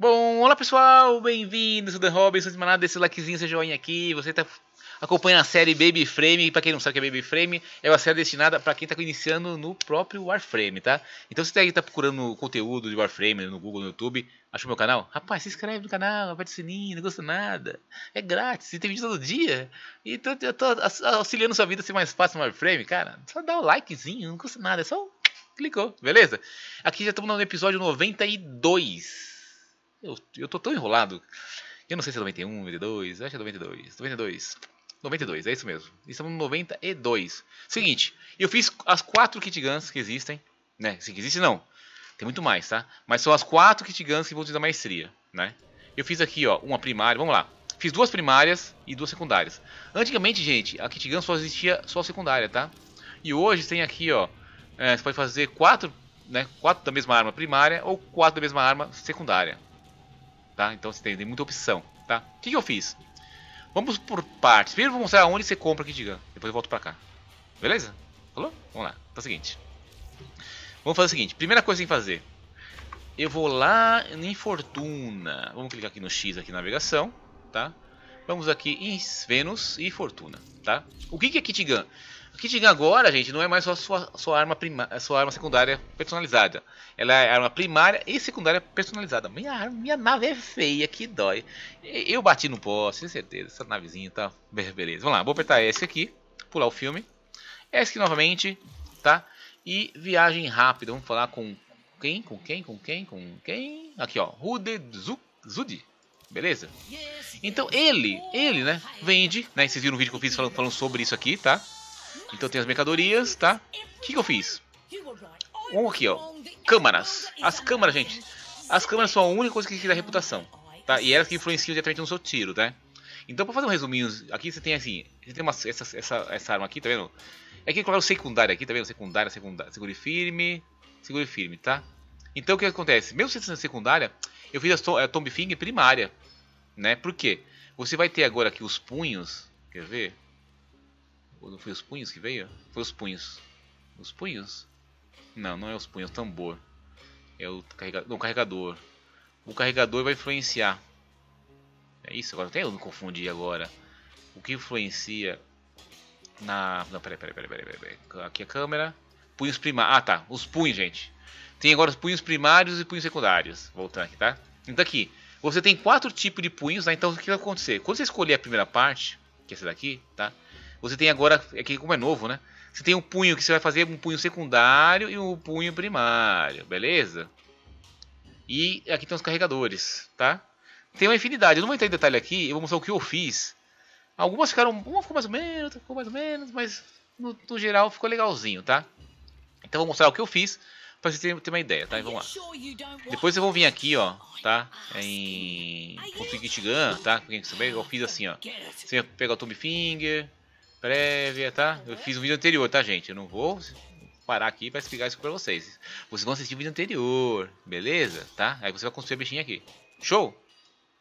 Bom, olá pessoal, bem-vindos ao The Robinson, manada desse likezinho, esse joinha aqui, você tá acompanhando a série Baby Frame, pra quem não sabe o que é Baby Frame, é uma série destinada pra quem tá iniciando no próprio Warframe, tá? Então se você tá procurando conteúdo de Warframe no Google, no YouTube, achou meu canal? Rapaz, se inscreve no canal, aperte o sininho, não custa nada, é grátis, tem vídeo todo dia, então eu tô auxiliando sua vida a ser mais fácil no Warframe, cara, só dá o likezinho, não custa nada, é só clicou, beleza? Aqui já estamos no episódio 92. Eu, eu tô tão enrolado. Eu não sei se é 91, 92, acho que é 92. 92. 92, é isso mesmo. Estamos no 92. Seguinte, eu fiz as quatro kit guns que existem, né? Se existe não. Tem muito mais, tá? Mas são as quatro kit guns que vão te dar maestria, né? Eu fiz aqui, ó, uma primária, vamos lá. Fiz duas primárias e duas secundárias. Antigamente, gente, a kit gun só existia só secundária, tá? E hoje tem aqui, ó, é, você pode fazer quatro, né, quatro da mesma arma primária ou quatro da mesma arma secundária tá? Então você tem, tem muita opção, tá? O que, que eu fiz? Vamos por partes. Primeiro vou mostrar onde você compra aqui diga. Depois eu volto pra cá. Beleza? Falou? Vamos lá. Então é o seguinte. Vamos fazer o seguinte. Primeira coisa que tem que fazer. Eu vou lá em Fortuna. Vamos clicar aqui no X aqui na navegação, tá? Vamos aqui em Vênus e Fortuna, tá? O que, que é Kit Gun? Kit Gun agora, gente, não é mais só sua, sua, arma prima, sua arma secundária personalizada. Ela é arma primária e secundária personalizada. Minha, minha nave é feia, que dói. Eu bati no poste, tenho certeza. Essa navezinha tá... Beleza, vamos lá. Vou apertar S aqui, pular o filme. S aqui novamente, tá? E viagem rápida. Vamos falar com quem? Com quem? Com quem? Com quem? Aqui, ó. Rude Zudi. Beleza? Então ele, ele, né, vende, né? Vocês viram o vídeo que eu fiz falando, falando sobre isso aqui, tá? Então tem as mercadorias, tá? O que, que eu fiz? Um aqui, ó. Câmaras. As câmaras, gente. As câmaras são a única coisa que dá reputação. Tá? E elas que influenciam diretamente no seu tiro, tá? Então, pra fazer um resuminho, aqui você tem assim, você tem uma, essa, essa, essa arma aqui, tá vendo? É que colocar o secundário aqui, tá vendo? Secundária, secundária, segure firme, segure firme, tá? Então o que acontece? Mesmo sendo secundária, eu fiz a, a Tomb Finger primária, né? Por quê? Você vai ter agora aqui os punhos, quer ver? Não foi os punhos que veio? Foi os punhos. Os punhos? Não, não é os punhos, é o tambor. É o carregador. Não, o carregador. O carregador vai influenciar. É isso, agora até eu me confundi agora. O que influencia na. Não, peraí, peraí, peraí, peraí, peraí. Aqui a câmera. Punhos primários. Ah, tá. Os punhos, gente. Tem agora os punhos primários e punhos secundários. Voltando aqui, tá? Então aqui. Você tem quatro tipos de punhos, né? Então o que vai acontecer? Quando você escolher a primeira parte, que é essa daqui, tá? Você tem agora, aqui é como é novo, né? Você tem um punho que você vai fazer um punho secundário e um punho primário, beleza? E aqui tem os carregadores, tá? Tem uma infinidade, eu não vou entrar em detalhe aqui, eu vou mostrar o que eu fiz. Algumas ficaram, uma ficou mais ou menos, outra ficou mais ou menos, mas no, no geral ficou legalzinho, tá? Então eu vou mostrar o que eu fiz para você ter, ter, uma ideia, tá? vamos lá. Depois eu vou vir aqui, ó, tá? Em Config Gun, tá? Quem saber, eu fiz assim, ó. Você pega o Tomb Finger, prévia, tá? Eu fiz um vídeo anterior, tá, gente? Eu não vou parar aqui para explicar isso para vocês. Vocês vão assistir o vídeo anterior, beleza? Tá? Aí você vai construir a bichinha aqui. Show?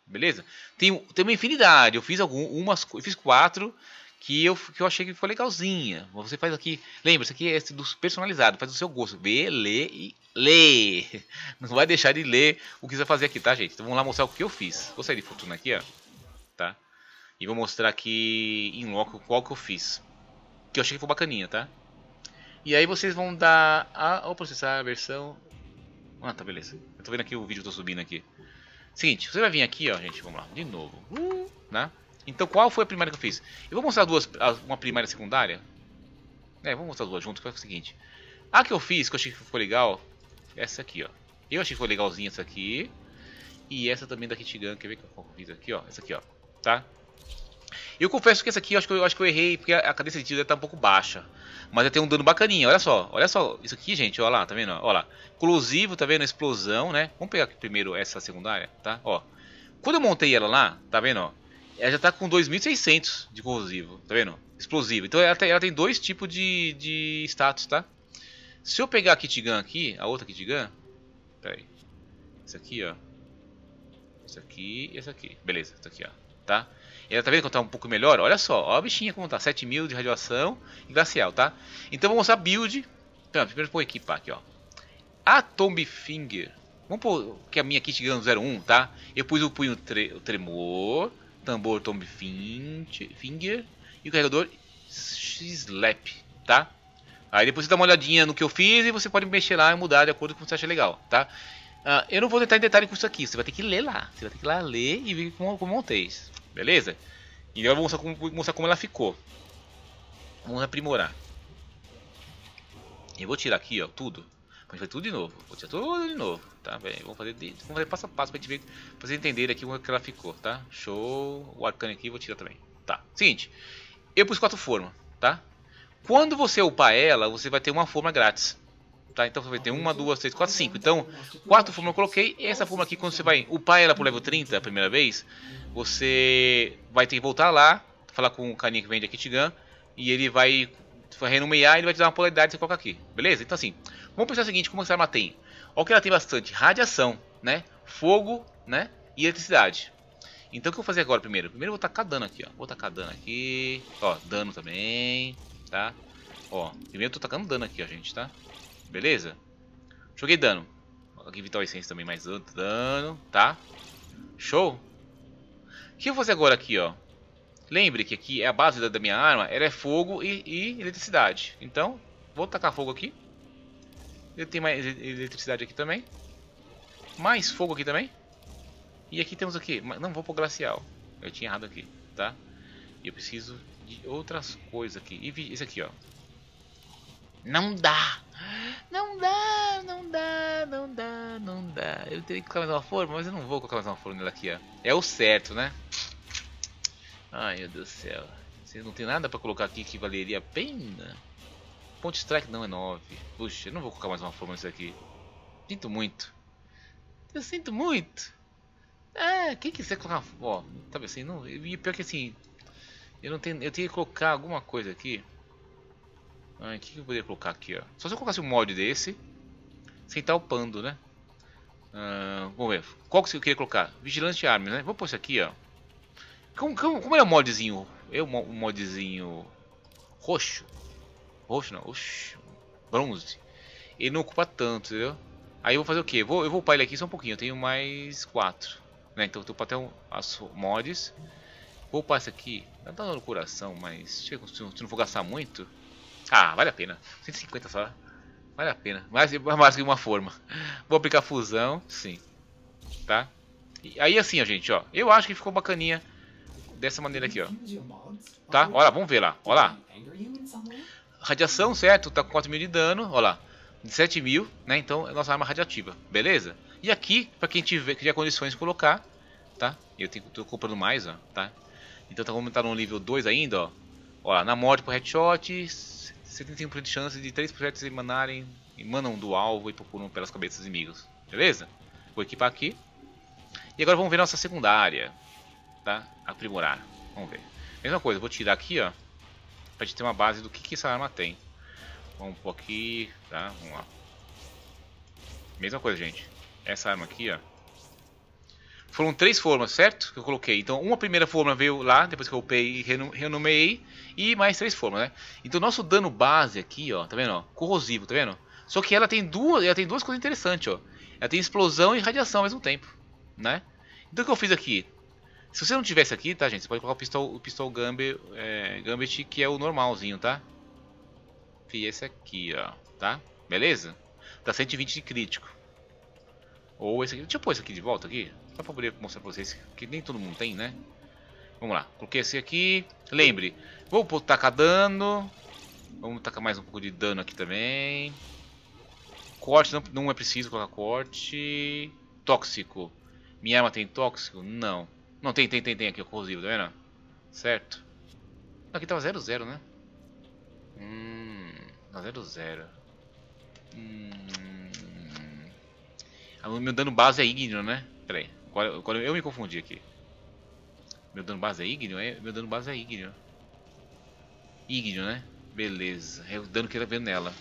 Beleza? Tem, tem uma infinidade. Eu fiz algumas, eu fiz quatro que eu, que eu achei que foi legalzinha. Você faz aqui, lembra, isso aqui é do personalizado, faz do seu gosto. Vê, lê e lê. Não vai deixar de ler o que você vai fazer aqui, tá, gente? Então vamos lá mostrar o que eu fiz. Vou sair de fortuna aqui, ó. E vou mostrar aqui em loco qual que eu fiz. Que eu achei que foi bacaninha, tá? E aí vocês vão dar a, ao processar a versão... Ah, tá, beleza. Eu tô vendo aqui o vídeo, tô subindo aqui. Seguinte, você vai vir aqui, ó, gente, vamos lá, de novo. Uh, né? Então qual foi a primária que eu fiz? Eu vou mostrar duas, uma primária e secundária. É, vou mostrar duas juntas, que é o seguinte. A que eu fiz, que eu achei que ficou legal, essa aqui, ó. Eu achei que foi legalzinha essa aqui. E essa também da Kitigan, quer ver qual eu fiz aqui, ó. Essa aqui, ó. Tá? Eu confesso que essa aqui eu acho que eu, acho que eu errei porque a cadência de tiro tá um pouco baixa. Mas eu tenho um dano bacaninha, olha só, olha só, isso aqui, gente, olha lá, tá vendo? Olha lá, explosivo, tá vendo? Explosão, né? Vamos pegar primeiro essa secundária, tá? Ó, quando eu montei ela lá, tá vendo? Ó, ela já tá com 2.600 de corrosivo, tá vendo? Explosivo. Então ela tem, ela tem dois tipos de, de status, tá? Se eu pegar a Kit Gun aqui, a outra Kit Gun, pera aí, essa aqui, ó, essa aqui e essa aqui, beleza, essa aqui, ó, tá? Ela tá vendo que tá um pouco melhor? Olha só, ó a bichinha como tá, 7000 de radiação e glacial, tá? Então vou mostrar build. Então, primeiro vou equipar aqui, ó. A Tomb Finger, Vamos pôr que a minha kit ganhando 01, tá? Eu pus o punho tre o tremor, tambor tomb finger e o carregador slap, tá? Aí depois você dá uma olhadinha no que eu fiz e você pode mexer lá e mudar de acordo com o que você acha legal, tá? Uh, eu não vou entrar em detalhe com isso aqui, você vai ter que ler lá. Você vai ter que ir lá ler e ver como, como montei, beleza? E eu vou mostrar como, mostrar como ela ficou. Vamos aprimorar. Eu vou tirar aqui, ó, tudo. Vamos fazer tudo de novo. Vou tirar tudo de novo, tá? Bem, vamos fazer, de, vamos fazer passo a passo pra gente ver, pra vocês entenderem aqui como é que ela ficou, tá? Show. O arcane aqui vou tirar também. Tá. Seguinte. Eu pus quatro formas, tá? Quando você upar ela, você vai ter uma forma grátis. Tá? Então você vai ter uma, duas, três, quatro, cinco. Então, quatro formas eu coloquei. E essa forma aqui, quando você vai upar ela pro level 30 a primeira vez, você vai ter que voltar lá, falar com o carinha que vende a Kitgun, e ele vai, renomear e ele vai te dar uma polaridade você coloca aqui. Beleza? Então assim, vamos pensar o seguinte, como essa arma tem? Olha que ela tem bastante radiação, né? Fogo, né? E eletricidade. Então o que eu vou fazer agora primeiro? Primeiro eu vou tacar dano aqui, ó. Vou tacar dano aqui. Ó, dano também, tá? Ó, primeiro eu tô tacando dano aqui, ó, gente, tá? Beleza? Joguei dano. Aqui Vital Essence também mais dano, tá? Show? O que eu vou fazer agora aqui, ó? Lembre que aqui é a base da, minha arma, ela é fogo e, e, eletricidade. Então, vou tacar fogo aqui. Ele tem mais eletricidade aqui também. Mais fogo aqui também. E aqui temos aqui, não vou pôr glacial. Eu tinha errado aqui, tá? E eu preciso de outras coisas aqui. E esse aqui, ó. Não dá! Não dá, não dá, não dá, não dá. Eu teria que colocar mais uma forma, mas eu não vou colocar mais uma forma nela aqui, ó. É o certo, né? Ai, meu Deus do céu. Você não tem nada pra colocar aqui que valeria a pena? Ponte strike não é 9. Puxa, eu não vou colocar mais uma forma nisso aqui. Sinto muito. Eu sinto muito. É, quem quiser colocar... Ó, tá assim, não... E pior que assim... Eu não tenho... Eu tenho que colocar alguma coisa aqui. O que, eu poderia colocar aqui, ó? Só se eu colocasse um mod desse, sem estar upando, né? Uh, vamos ver. Qual que eu queria colocar? Vigilante Arms, né? Vou pôr isso aqui, ó. Como, como, como é o modzinho? É o modzinho roxo? Roxo não, oxi, bronze. Ele não ocupa tanto, entendeu? Aí eu vou fazer o que? Vou, eu vou upar ele aqui só um pouquinho. Eu tenho mais 4. Né? Então eu upar até um, as mods. Vou upar esse aqui. Tá dando no coração, mas se não for gastar muito, ah, vale a pena. 150 só. Vale a pena. Mais, mais que uma forma. Vou aplicar fusão, sim. Tá? E aí assim, ó, gente, ó. Eu acho que ficou bacaninha dessa maneira aqui, ó. Tá? Olha lá, vamos ver lá. Olha lá. Radiação, certo? Tá com 4 mil de dano. Olha lá. 17 mil, né? Então é nossa arma radiativa. Beleza? E aqui, pra quem tiver, que tiver condições de colocar, tá? Eu tenho, tô comprando mais, ó, tá? Então tá como tá no nível 2 ainda, ó. Olha, na morte por headshot, 75% de chance de 3 projetos emanarem, emanam do alvo e procuram pelas cabeças dos inimigos. Beleza? Vou equipar aqui. E agora vamos ver nossa secundária. Tá? Aprimorar. Vamos ver. Mesma coisa, vou tirar aqui, ó. Pra gente ter uma base do que, que essa arma tem. Vamos pôr aqui, tá? Vamos lá. Mesma coisa, gente. Essa arma aqui, ó. Foram três formas, certo? Que eu coloquei. Então, uma primeira forma veio lá, depois que eu upei e renomeei. E mais três formas, né? Então, nosso dano base aqui, ó, tá vendo? Ó, corrosivo, tá vendo? Só que ela tem duas, ela tem duas coisas interessantes, ó. Ela tem explosão e radiação ao mesmo tempo, né? Então, o que eu fiz aqui? Se você não tivesse aqui, tá, gente? Você pode colocar o pistol, o pistol Gambit, é, Gambit, que é o normalzinho, tá? E esse aqui, ó, tá? Beleza? Dá 120 de crítico. Ou esse aqui. Deixa eu pôr esse aqui de volta aqui. Só para poder mostrar para vocês que nem todo mundo tem, né? Vamos lá. Coloquei esse aqui. Lembre, vou tacar dano. Vamos tacar mais um pouco de dano aqui também. Corte, não, não é preciso colocar corte. Tóxico. Minha arma tem tóxico? Não. Não, tem, tem, tem, tem aqui o corrosivo, tá vendo? Certo. Aqui tava 0, 0, né? Hum, tá 0, 0. Hum, o meu dano base é ígneo, né? Pera aí. Agora, agora eu me confundi aqui. Meu dano base é ígneo? É, meu dano base é ígneo. Ígneo, né? Beleza. É o dano que ele vendo nela.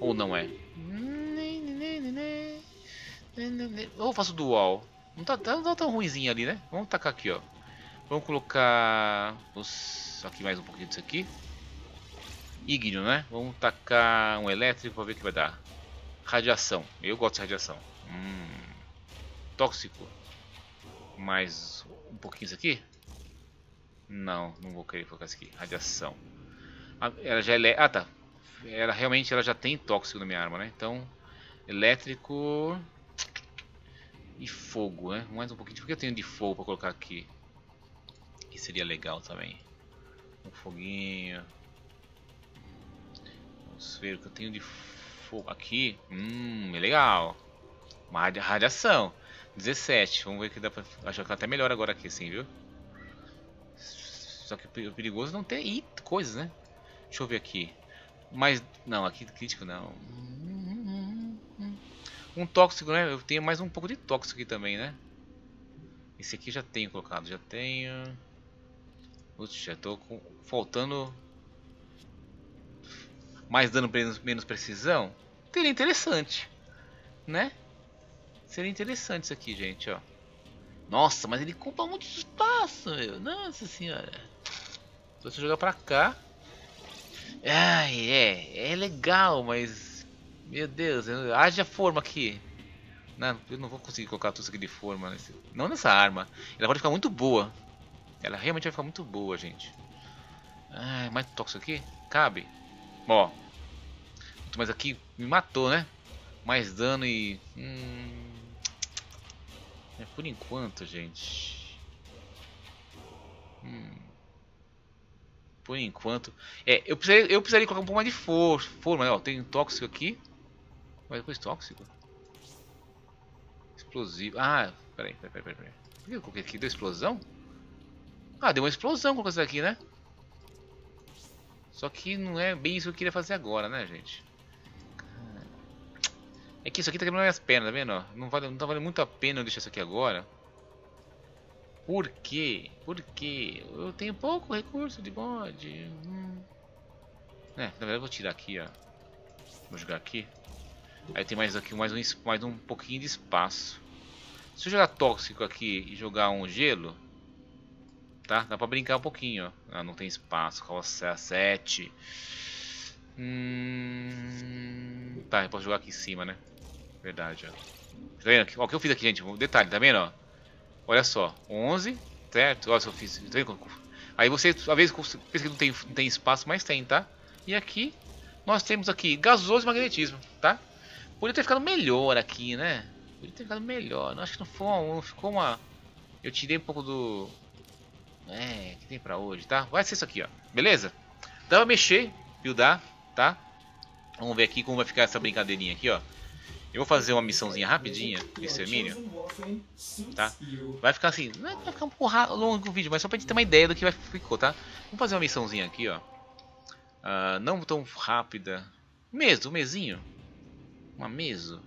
Ou não é? Ou faço dual. Não tá, não tá tão ruimzinho ali, né? Vamos tacar aqui, ó. Vamos colocar... Os... Aqui mais um pouquinho disso aqui. Ígneo, né? Vamos tacar um elétrico pra ver o que vai dar. Radiação. Eu gosto de radiação. Hum, tóxico. Mais um pouquinho isso aqui? Não, não vou querer colocar isso aqui. Radiação. Ah, ela já é... Ah, tá. Ela realmente ela já tem tóxico na minha arma, né? Então, elétrico e fogo, né? Mais um pouquinho. O que eu tenho de fogo para colocar aqui? Que seria legal também. Um foguinho. Vamos ver o que eu tenho de fogo aqui. Hum, é legal. Uma radiação. 17. Vamos ver que dá pra. Acho que tá até melhor agora aqui, assim, viu? Só que o perigoso não tem coisas, né? Deixa eu ver aqui. Mas. Não, aqui crítico não. Um tóxico, né? Eu tenho mais um pouco de tóxico aqui também, né? Esse aqui já tenho colocado, já tenho. Putz, já tô com... faltando mais dano menos, menos precisão. Seria interessante, né? Seria interessante isso aqui, gente, ó. Nossa, mas ele ocupa muito espaço, meu. Nossa senhora. Se você jogar pra cá. Ai, é. É legal, mas meu Deus, haja forma aqui. Não, eu não vou conseguir colocar tudo isso aqui de forma. Nesse, não nessa arma. Ela pode ficar muito boa. Ela realmente vai ficar muito boa, gente. Ah, mais tóxico aqui? Cabe. Ó. Mas aqui me matou, né? Mais dano e... Hum... É por enquanto, gente. Hum... Por enquanto... É, eu precisaria, eu precisaria colocar um pouco mais de for forma. Né? Ó, tem tóxico aqui. Mas depois tóxico? Explosivo. Ah, peraí, peraí, peraí, peraí. Por que eu coloquei aqui? Deu explosão? Ah, deu uma explosão com isso aqui, né? Só que não é bem isso que eu queria fazer agora, né, gente? É que isso aqui tá quebrando minhas pernas, tá vendo? Não, vale, não tá valendo muito a pena eu deixar isso aqui agora. Por quê? Por quê? Eu tenho pouco recurso de mod. Hum. É, na verdade eu vou tirar aqui, ó. Vou jogar aqui. Aí tem mais aqui mais um, mais um pouquinho de espaço. Se eu jogar tóxico aqui e jogar um gelo, tá? Dá pra brincar um pouquinho, ó. Ah, não tem espaço, roça 7. Hum... Tá, eu posso jogar aqui em cima, né? Verdade, ó. Tá vendo? O que eu fiz aqui, gente? Detalhe, tá vendo, ó? Olha só, 11, certo? Olha só, eu fiz. Tá vendo? Aí você, às vezes, pensa que não tem, não tem espaço, mas tem, tá? E aqui, nós temos aqui gasoso e magnetismo, tá? Podia ter ficado melhor aqui, né? Podia ter ficado melhor. Não, acho que não, foi uma, não ficou uma... Eu tirei um pouco do... É, que tem pra hoje, tá? Vai ser isso aqui, ó. Beleza? Dá pra mexer, buildar, tá? Vamos ver aqui como vai ficar essa brincadeirinha aqui, ó. Eu vou fazer uma missãozinha rapidinha de extermínio. Tá? Vai ficar assim, vai ficar um pouco longo o vídeo, mas só pra gente ter uma ideia do que vai ficou, tá? Vamos fazer uma missãozinha aqui, ó. Uh, não tão rápida. Mês, um mesinho. Uma meso.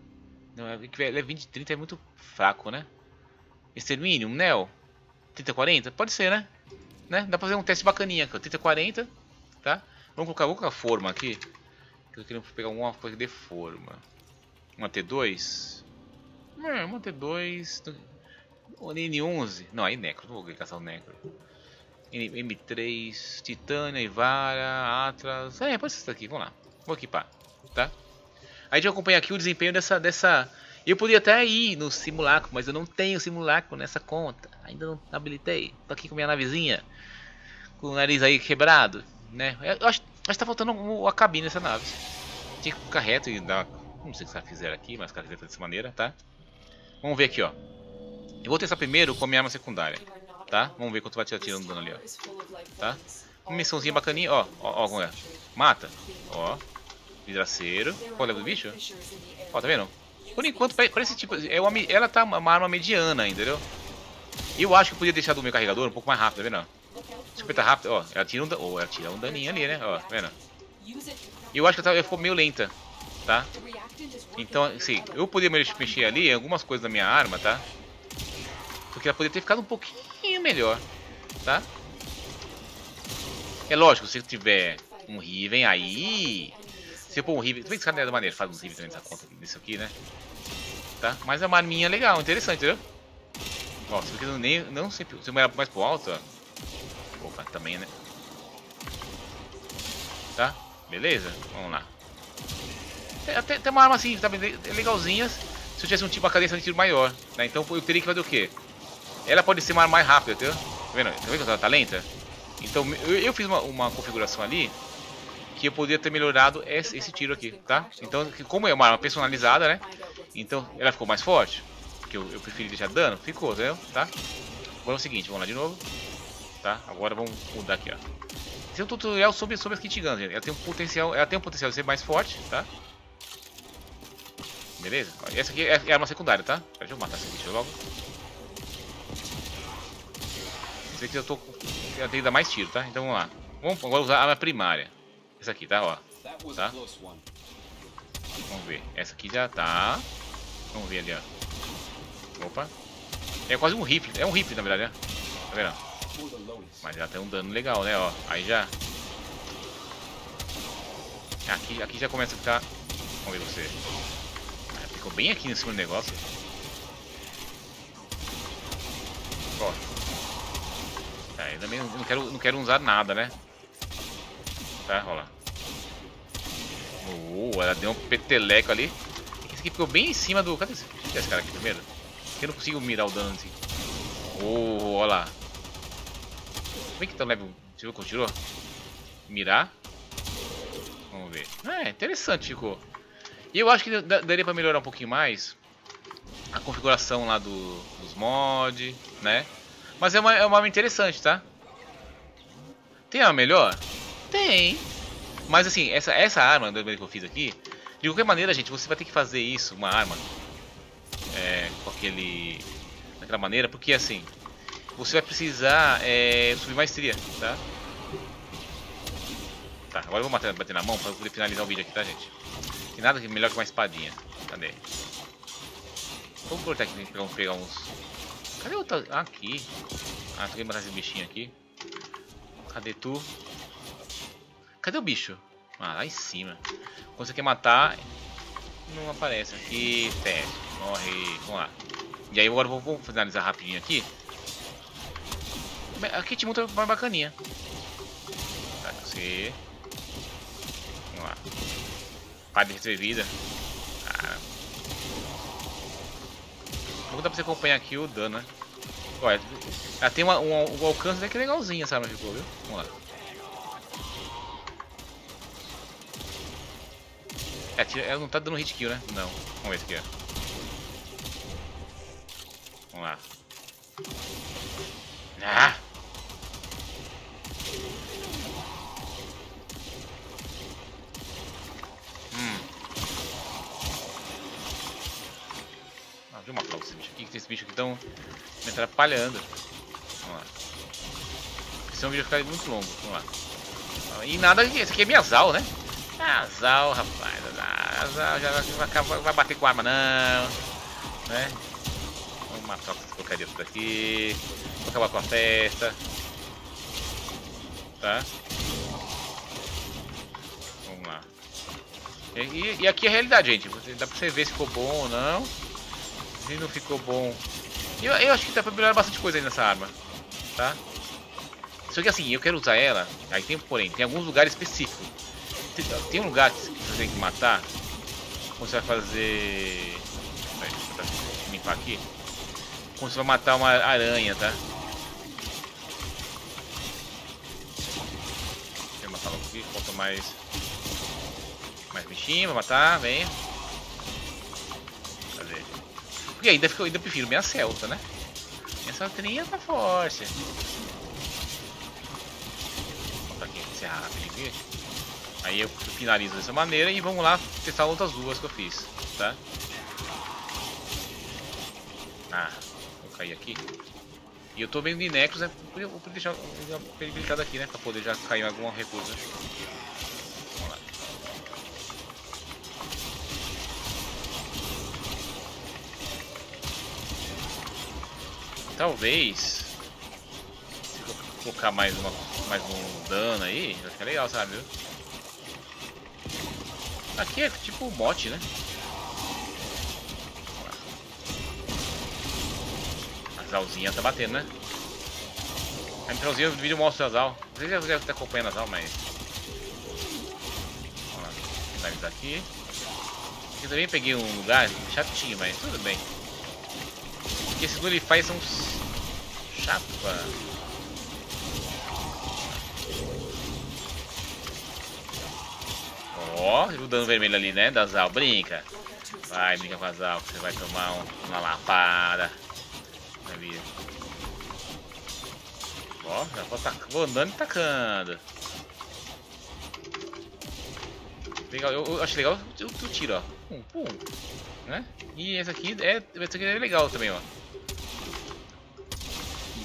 Não, é é 20 30 é muito fraco, né? Extermínio, um Neo. 30 40? Pode ser, né? né? Dá pra fazer um teste bacaninha aqui, 30 40, tá? Vamos colocar, vou colocar forma aqui. Eu queria pegar alguma coisa de forma. Uma T2? É, uma T2. N11. Não, aí Necro, não vou caçar o Necro. M3, Titânia, Ivara, Atlas. É, pode ser isso aqui, vamos lá. Vou equipar, tá? A gente vai acompanhar aqui o desempenho dessa, dessa... Eu podia até ir no simulacro, mas eu não tenho simulacro nessa conta. Ainda não habilitei. Tô aqui com minha navezinha. Com o nariz aí quebrado. Né? Eu acho, acho que tá faltando a cabine dessa nave. Tinha que ficar reto e dar... Não sei que vocês fizeram aqui, mas ficar reto dessa maneira, tá? Vamos ver aqui, ó. Eu vou testar primeiro com a minha arma secundária. Tá? Vamos ver quanto vai tirar tirando dano ali, ó. Tá? Uma missãozinha bacaninha, ó. Ó, ó como é. Mata. Ó. Vidraceiro. Qual é o bicho? Ó, tá vendo? Por enquanto, parece tipo. É uma, ela tá uma arma mediana, entendeu? E eu acho que eu podia deixar do meu carregador um pouco mais rápido, tá vendo? Escopeta rápida, ó. Ela tira um, ela tira um daninho ali, né? Ó, tá vendo? Eu acho que ela, ela ficou meio lenta, tá? Então, assim, eu poderia mexer ali em algumas coisas da minha arma, tá? Porque ela poderia ter ficado um pouquinho melhor, tá? É lógico, se tiver um Riven aí, se eu pôr um Riven... Bem que esse cara é maneira, faz uns Riven também nessa conta disso aqui, né? Tá? Mas é uma arminha legal, interessante, entendeu? Ó, se eu nem, não sempre... Se eu mais pro alto, ó... Opa, também, né? Tá? Beleza? Vamos lá. Tem, tem, tem uma arma assim, tá legalzinha. se eu tivesse um tipo, uma cadência de tiro maior, né? Então eu teria que fazer o quê? Ela pode ser uma arma mais rápida? Tá vendo? Tá vendo que ela tá lenta? Então eu, eu fiz uma, uma, configuração ali que eu poderia ter melhorado esse, esse, tiro aqui, tá? Então, como é uma arma personalizada, né? Então ela ficou mais forte, porque eu, eu preferi deixar dano, ficou, entendeu? Tá? Agora é o seguinte, vamos lá de novo, tá? Agora vamos mudar aqui, ó. Esse é um tutorial sobre, sobre as kit guns, gente. Ela tem um potencial, ela tem um potencial de ser mais forte, tá? Beleza? Essa aqui é, é arma secundária, tá? Deixa eu matar esse bicho logo. Esse aqui eu tô. Eu tenho que dar mais tiro, tá? Então vamos lá. Vamos agora usar a arma primária. Essa aqui, tá? Ó. Tá? Vamos ver. Essa aqui já tá. Vamos ver ali, ó. Opa. É quase um rifle. É um rifle, na verdade, né? Tá vendo? Mas já tem um dano legal, né? Ó. Aí já. Aqui, aqui já começa a ficar. Vamos ver você. Ficou bem aqui em cima do negócio. Ó. Tá, ainda também não quero, não quero usar nada, né? Tá, rola. Oh, ela deu um peteleco ali. Esse aqui ficou bem em cima do... Cadê esse, Cadê esse cara aqui primeiro? Eu não consigo mirar o dano assim. Oh, olha lá. Como é que tá o level? Tirou? Mirar. Vamos ver. É, interessante ficou. E eu acho que daria pra melhorar um pouquinho mais a configuração lá do, dos mods, né? Mas é uma, é uma arma interessante, tá? Tem uma melhor? Tem. Mas assim, essa, essa arma que eu fiz aqui, de qualquer maneira, gente, você vai ter que fazer isso, uma arma, é, com aquele... daquela maneira, porque assim, você vai precisar é, subir maestria, tá? Tá, agora eu vou bater, bater na mão pra poder finalizar o vídeo aqui, tá, gente? Que nada melhor que uma espadinha. Cadê? Vamos cortar aqui pra pegar uns. Cadê o Ah, aqui. Ah, tem que matar esse bichinho aqui. Cadê tu? Cadê o bicho? Ah, lá em cima. Quando você quer matar, não aparece. Aqui, teste. Morre. Vamos lá. E aí agora vou, finalizar rapidinho aqui. Aqui te monta mais bacaninha. Tá, você. Vamos lá. Pá de retrevida. Cara. Não dá pra você acompanhar aqui o dano, né? Olha, ela tem uma, um, um alcance até que legalzinho essa arma ficou, viu? Vamos lá. É, ela não tá dando hit kill, né? Não. Vamos ver isso aqui, ó. Vamos lá. Ah! Esses bichos aqui estão me atrapalhando. Vamos lá. Senão o vídeo vai ficar muito longo. Vamos lá. E nada, esse aqui é minha Zal, né? Azal, rapaz. Azal já vai, vai, bater com arma, não. Né? Vamos matar essas porcarias por aqui. Vou acabar com a festa. Tá? Vamos lá. E, e, e aqui é a realidade, gente. Dá pra você ver se ficou bom ou não e não ficou bom. Eu, eu acho que dá pra melhorar bastante coisa aí nessa arma, tá? Só que assim, eu quero usar ela, aí tem porém, tem alguns lugares específicos. Tem, tem um lugar que você tem que matar, quando você vai fazer... Deixa eu limpar aqui. Quando você vai matar uma aranha, tá? Deixa eu matar logo aqui, falta mais... Mais bichinho pra matar, vem. Porque ainda, fico, ainda prefiro minha Celta, né? Minha Celtrinha tá forte. Vou aqui, encerrar rapidinho aqui. Aí eu finalizo dessa maneira e vamos lá testar outras duas que eu fiz, tá? Ah, vou cair aqui. E eu tô vendo de Necros, né? Vou deixar clicado aqui, né? Pra poder já cair alguma recurso. Talvez se colocar mais, uma, mais um dano aí, vai ficar legal, sabe? Aqui é tipo o mote, né? A Zalzinha tá batendo, né? A introzinha do vídeo mostra a Zal. Não sei se você deve estar acompanhando a Zal, mas. Vamos lá, finalizar aqui. Eu também peguei um lugar chatinho, mas tudo bem. Porque ele faz são chapa. Ó, oh, o dano vermelho ali, né? Da Zal, brinca. Vai, brinca com a Zal, que você vai tomar um, uma lapada. Ali. Ó, já vou, vou andando e tacando. Legal, eu, eu acho legal o, o tiro, ó. Pum, pum. Né? E esse aqui é, esse aqui é legal também, ó.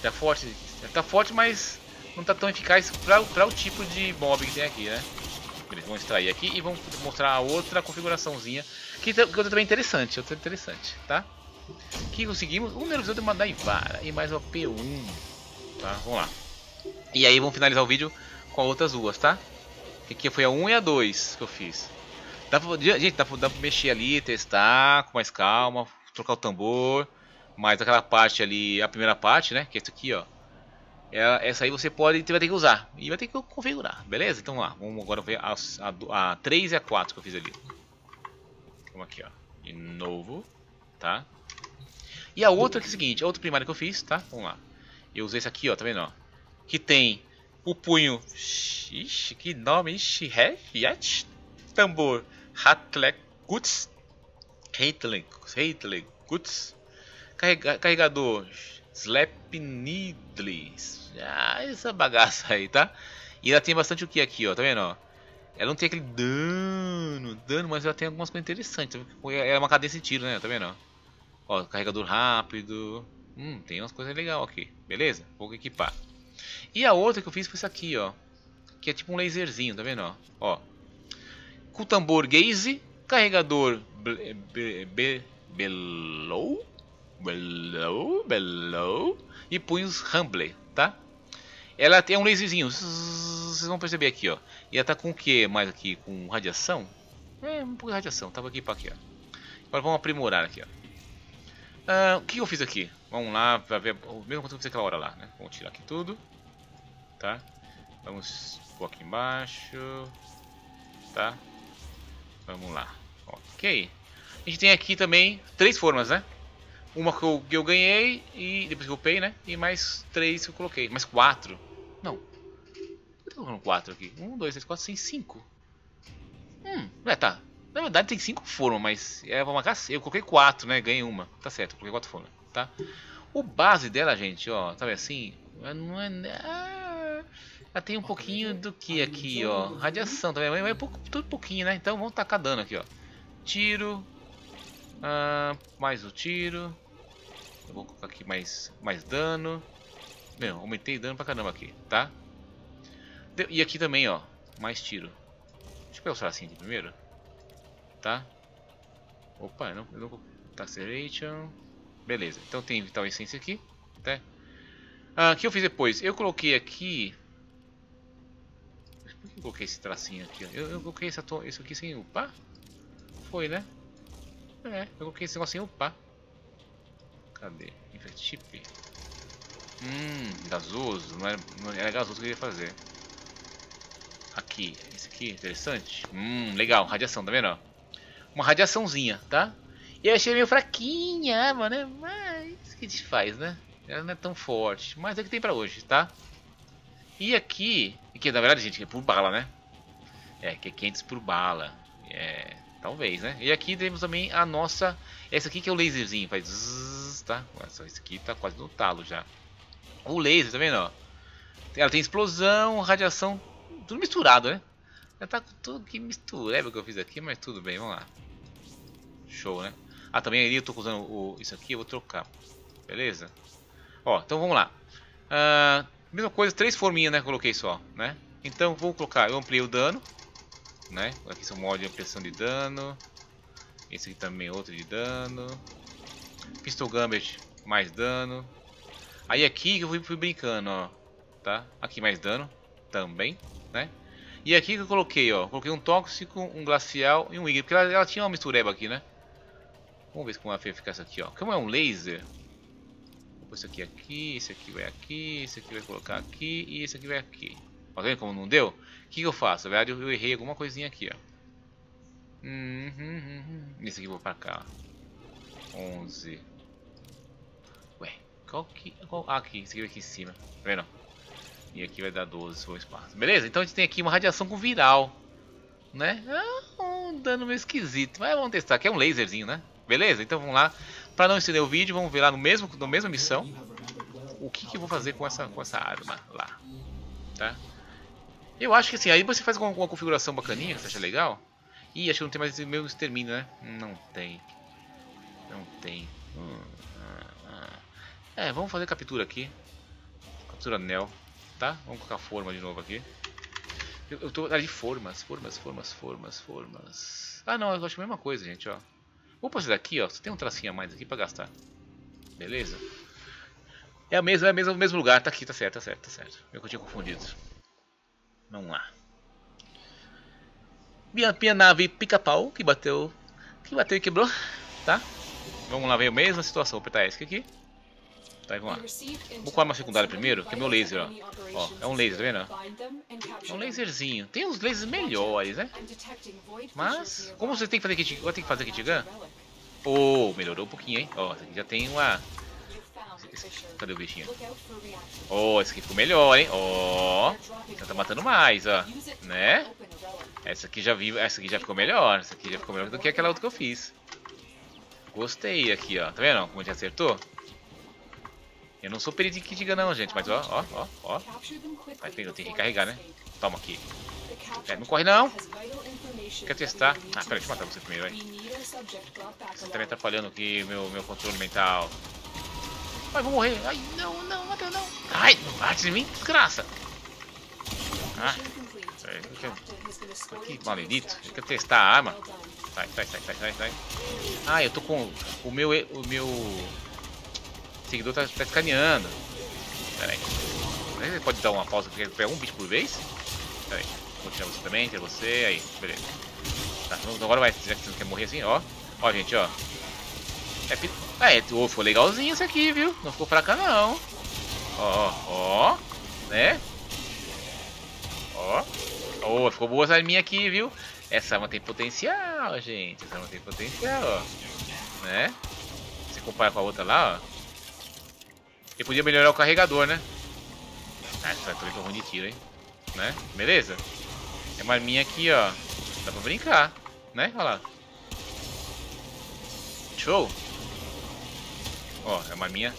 Tá forte. Tá forte, mas não tá tão eficaz pra, pra o tipo de mob que tem aqui, né? Vão extrair aqui e vão mostrar a outra configuraçãozinha que, que outra também interessante, outra interessante, tá? Que conseguimos um nervosão de uma Daivara e mais uma P1, tá? Vamos lá. E aí vamos finalizar o vídeo com as outras duas, tá? Que aqui foi a 1 e a 2 que eu fiz. Dá pra, gente, dá pra, dá pra mexer ali, testar com mais calma, trocar o tambor. Mas aquela parte ali, a primeira parte, né? Que é isso aqui, ó. É, essa aí você pode vai ter que usar. E vai ter que configurar, beleza? Então lá, vamos agora ver a, a, a 3 e a 4 que eu fiz ali. Vamos aqui, ó. De novo, tá? E a outra que é o seguinte, a outra primária que eu fiz, tá? Vamos lá. Eu usei esse aqui, ó, tá vendo, ó? Que tem o punho... Ixi, que nome, ixi, Yet? Tambor Hatlek Guts. Hatlek Guts. Carrega, carregador Slapnidles. Ah, essa bagaça aí, tá? E ela tem bastante o que aqui, ó, tá vendo, ó? Ela não tem aquele dano, dano, mas ela tem algumas coisas interessantes. É uma cadência de tiro, né? Tá vendo? Ó, carregador rápido. Hum, tem umas coisas legais aqui. Beleza? Vou equipar. E a outra que eu fiz foi isso aqui, ó. Que é tipo um laserzinho, tá vendo? Ó, ó. Com tambor gaze, carregador below, below, below e punhos Humble, tá? Ela tem um laserzinho, vocês vão perceber aqui, ó. E ela tá com o que mais aqui? Com radiação? É, um pouco de radiação, tava aqui para aqui, ó. Agora vamos aprimorar aqui, ó. Uh, o que eu fiz aqui? Vamos lá, para ver o mesmo quanto eu fiz aquela hora lá, né? Vamos tirar aqui tudo, tá? Vamos pôr aqui embaixo, tá? Vamos lá, ok. A gente tem aqui também três formas, né? Uma que eu, que eu ganhei e depois que eu pei, né? E mais três que eu coloquei, mais quatro. Não. Tô colocando quatro aqui. Um, dois, três, quatro, cinco, cinco. Hum, é, tá. Na verdade tem cinco formas, mas é uma cacete. Eu coloquei quatro, né? Ganhei uma. Tá certo, coloquei quatro formas, tá? O base dela, gente, ó, sabe assim? Não é. Ah, ela tem um pouquinho do que aqui, ó. Radiação também, mas é pouco, tudo pouquinho, né? Então vamos tacar dano aqui, ó. Tiro. Ah, mais o tiro. Eu vou colocar aqui mais, mais dano. Meu, aumentei dano pra caramba aqui, tá? E aqui também, ó. Mais tiro. Deixa eu o Saracen aqui primeiro tá? Opa, não, não tá Acceleration. Beleza, então tem Vital Essência aqui, tá? Ah, o que eu fiz depois? Eu coloquei aqui... Por que eu coloquei esse tracinho aqui? Eu, eu coloquei essa isso aqui sem upar? Foi, né? É, eu coloquei esse negócio sem upar. Cadê? Chip. Hum, gasoso. Não era, não era gasoso que eu ia fazer. Aqui, esse aqui, interessante. Hum, legal, radiação, tá vendo? uma radiaçãozinha, tá? E eu achei meio fraquinha, mano, mas o que a gente faz, né? Ela não é tão forte, mas é o que tem pra hoje, tá? E aqui, que na verdade, gente, é por bala, né? É, que é 500 por bala. É, talvez, né? E aqui temos também a nossa, essa aqui que é o laserzinho, faz zzz, tá? Essa aqui tá quase no talo já. O laser, tá vendo? Ela tem explosão, radiação, tudo misturado, né? Já tá com tudo que mistureba que eu fiz aqui, mas tudo bem, vamos lá. Show, né? Ah, também ali eu tô usando o, isso aqui, eu vou trocar. Beleza? Ó, então vamos lá. Uh, mesma coisa, três forminhas, né? Coloquei só, né? Então vou colocar, eu ampliei o dano, né? Aqui são modo de ampliação de dano. Esse aqui também outro de dano. Pistol Gambit, mais dano. Aí aqui eu fui, fui brincando, ó. Tá? Aqui mais dano também, né? E aqui que eu coloquei, ó. Coloquei um tóxico, um glacial e um Igre. Porque ela, ela, tinha uma mistureba aqui, né? Vamos ver como vai ficar isso aqui, ó. Como é um laser. Vou pôr isso aqui aqui, esse aqui vai aqui, esse aqui vai colocar aqui e esse aqui vai aqui. Tá vendo como não deu? O que, que eu faço? Verdade eu, errei alguma coisinha aqui, ó. Esse aqui eu vou pra cá. 11. Ué, qual que... Qual... Ah, aqui, esse aqui vai aqui em cima. Tá vendo? E aqui vai dar 12 se for espaço. Beleza, então a gente tem aqui uma radiação com viral. Né? Ah, um dano meio esquisito. Mas vamos testar. Aqui é um laserzinho, né? Beleza? Então vamos lá. Pra não estender o vídeo, vamos ver lá no mesmo, na mesma missão. O que, que eu vou fazer com essa, com essa arma lá. Tá? Eu acho que assim, aí você faz uma, uma configuração bacaninha, que você acha legal. Ih, acho que não tem mais o meu extermínio, né? Não tem. Não tem. É, vamos fazer captura aqui. Captura Nel, tá? Vamos colocar forma de novo aqui. Eu, eu tô ali formas, formas, formas, formas, formas. Ah não, eu acho a mesma coisa, gente, ó. Vou esse daqui, ó. Só tem um tracinho a mais aqui pra gastar. Beleza? É, a mesma, é a mesma, o mesmo lugar, tá aqui, tá certo, tá certo, tá certo. Eu que eu tinha confundido. Vamos lá. Minha, minha nave pica-pau que bateu. Que bateu e quebrou, tá? Vamos lá ver a mesma situação. Vou apertar esse aqui. Tá, vamos lá. Vou com a arma secundária primeiro, que é meu laser, ó. Ó, é um laser, tá vendo? É um laserzinho. Tem uns lasers melhores, né? Mas, como você tem que fazer kit, eu tenho que fazer kit gun? Oh, melhorou um pouquinho, hein? Ó, já tem uma... Cadê o bichinho? Oh, esse aqui ficou melhor, hein? Ó, oh, já tá matando mais, ó. Né? Essa aqui já vi, essa aqui já ficou melhor. Essa aqui já ficou melhor do que aquela outra que eu fiz. Gostei aqui, ó. Tá vendo como a gente acertou? Eu não sou perito em gun não, gente, mas ó, ó, ó, ó. Vai eu tenho que carregar, né? Toma aqui. É, não corre não. Quer testar? Ah, peraí, deixa eu matar você primeiro, aí. Você tá me atrapalhando aqui, meu, meu controle mental. Ai, vou morrer. Ai, não, não, Matheus, não. Ai, não bate em mim, desgraça. Ah, aqui, maldito. Eu quero testar a arma. Sai, sai, sai, sai, sai, sai. Ah, eu tô com o meu, o meu seguidor tá, tá escaneando. Pera aí. Você pode dar uma pausa porque pegar um bicho por vez? Pera aí. Vou tirar você também, tirar você. Aí, beleza. Tá, agora vai. Já que você não quer morrer assim, ó. Ó, gente, ó. É, é ficou legalzinho isso aqui, viu? Não ficou fraca, não. Ó, ó. Né? Ó. Oh, ficou boa essa arminha aqui, viu? Essa arma tem potencial, gente. Essa arma tem potencial, ó. Né? Se compara com a outra lá, ó. E podia melhorar o carregador, né? Ah, essa também tô ruim de tiro, hein? Né? Beleza? É uma arminha aqui, ó. Dá pra brincar, né? Olha lá. Show! Ó, é uma arminha.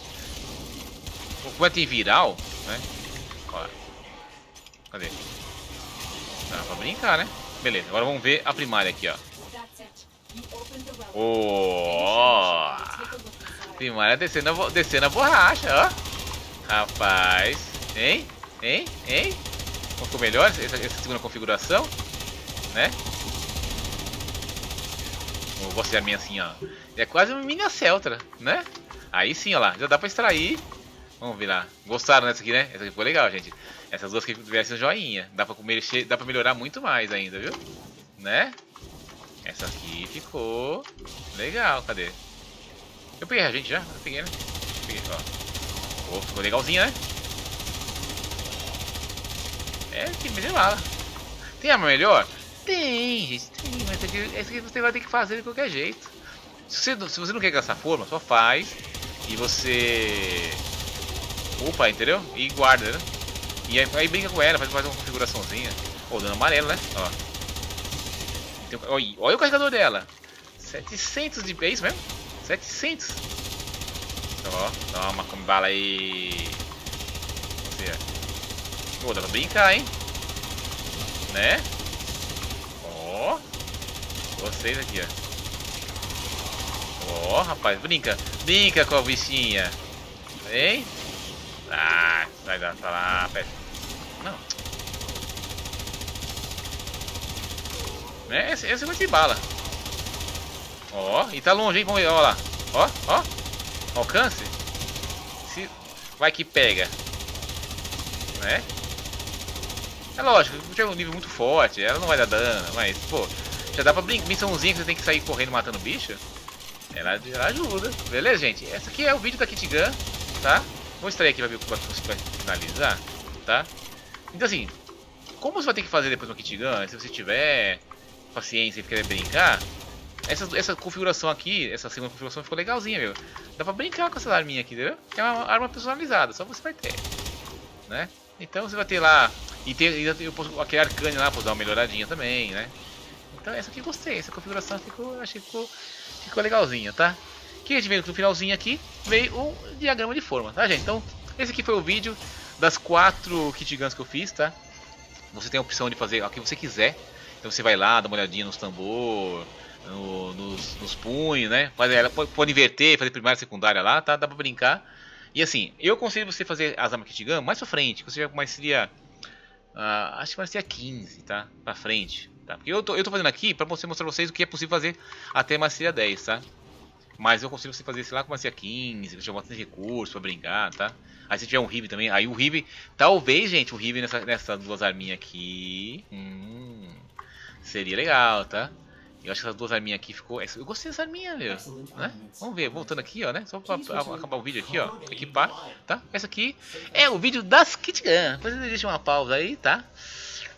Como é tem viral, né? Lá. Cadê? Dá pra brincar, né? Beleza, agora vamos ver a primária aqui, ó. Oh! Primária descendo a, descendo a borracha, ó. Rapaz. Hein? Hein? Hein? Ficou melhor essa, essa segunda configuração? Né? Eu gosto de minha assim, ó. É quase uma mini Celtra, né? Aí sim, ó lá. Já dá pra extrair. Vamos ver lá. Gostaram dessa aqui, né? Essa aqui ficou legal, gente. Essas duas aqui tivessem um joinha. Dá pra, dá pra melhorar muito mais ainda, viu? Né? Essa aqui ficou legal. Cadê? Eu peguei a gente já? Eu peguei, né? Peguei, ó. Oh, ficou legalzinho, né? É, que melhorar. Tem arma melhor? Tem, gente, tem. Mas essa aqui, essa aqui você vai ter que fazer de qualquer jeito. Se você, se você não quer gastar forma, só faz. E você... Opa, entendeu? E guarda, né? E aí, aí brinca com ela, faz mais uma configuraçãozinha. Ó, oh, dano amarelo, né? Ó. Tem, olha, olha o carregador dela. 700 de... É isso mesmo? 700. Ó, toma, come bala aí. Você. Pô, dá pra brincar, hein? Né? Ó. Vocês aqui, ó. Ó, rapaz, brinca. Brinca com a bichinha. Vem. Ah, sai da tá lá, pera. Não. É, esse, esse vai de bala. Ó, e tá longe, hein? Vamos ver, ó lá. Ó, ó. Alcance. Se... Vai que pega. Né? É lógico, é um nível muito forte, ela não vai dar dano, mas, pô, já dá pra brincar. Missãozinha que você tem que sair correndo matando bicho. Ela, ela ajuda. Beleza, gente? Esse aqui é o vídeo da Kit Gun, tá? Vou extrair aqui pra ver o que vai finalizar, tá? Então assim, como você vai ter que fazer depois uma Kit Gun, se você tiver paciência e querer brincar, essa, essa configuração aqui, essa segunda configuração ficou legalzinha, meu. Dá pra brincar com essa arminha aqui, entendeu? É uma arma personalizada, só você vai ter. Né? Então você vai ter lá. E tem eu posso, aquele arcane lá, posso dar uma melhoradinha também, né? Então essa aqui gostei, essa configuração ficou. Achei que ficou, ficou legalzinha, tá? O que a gente veio no finalzinho aqui? Veio o diagrama de forma, tá gente? Então, esse aqui foi o vídeo das quatro kit guns que eu fiz, tá? Você tem a opção de fazer o que você quiser. Então você vai lá, dá uma olhadinha nos tambor, no, nos, nos, punhos, né? Pode, ela pode, pode, inverter, fazer primária e secundária lá, tá? Dá pra brincar. E assim, eu aconselho você fazer as armas kit gun mais pra frente, que você já seria. Uh, acho que mais seria 15, tá? Pra frente. Tá? Porque eu tô, eu tô fazendo aqui pra você mostrar pra vocês o que é possível fazer até Maestria 10, tá? Mas eu consigo você fazer, sei lá, com Maestria 15, que já bastante recurso pra brincar, tá? Aí se tiver um Rive também, aí o Rive, talvez, gente, o Rive nessa, nessas duas arminhas aqui, hum, seria legal, tá? Eu acho que essas duas arminhas aqui ficou. Eu gostei dessa arminha, meu. Né? Vamos ver, voltando aqui, ó, né? Só pra, pra acabar o vídeo aqui, ó. Equipar, tá? Essa aqui é o vídeo das Kit Gun. Depois deixa uma pausa aí, tá?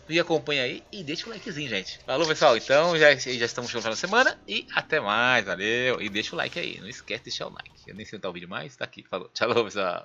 E acompanha aí e deixa o likezinho, gente. Falou, pessoal. Então já, já estamos chegando na semana. E até mais, valeu. E deixa o like aí. Não esquece de deixar o like. Eu nem sei onde tá o vídeo mais. Tá aqui. Falou. Tchau, pessoal.